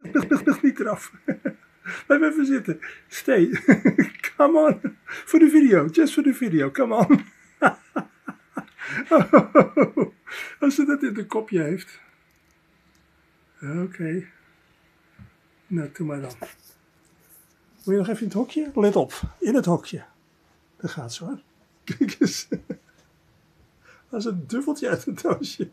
nog, nog niet eraf. Blijf even zitten. Stay. Come on. Voor de video. Just voor de video. Come on. Als ze dat in de kopje heeft. Oké. Nou, doe maar dan. Wil je nog even in het hokje? Let op. In het hokje. Dat gaat zo hoor. Kijk eens. Dat is een duffeltje uit een doosje.